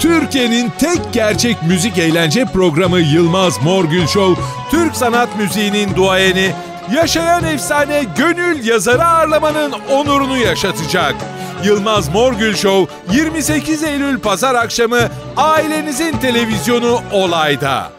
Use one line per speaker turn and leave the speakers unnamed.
Türkiye'nin tek gerçek müzik eğlence programı Yılmaz Morgül Show, Türk sanat müziğinin duayeni, yaşayan efsane gönül yazarı ağırlamanın onurunu yaşatacak. Yılmaz Morgül Show 28 Eylül Pazar akşamı ailenizin televizyonu Olay'da.